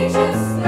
Gracious.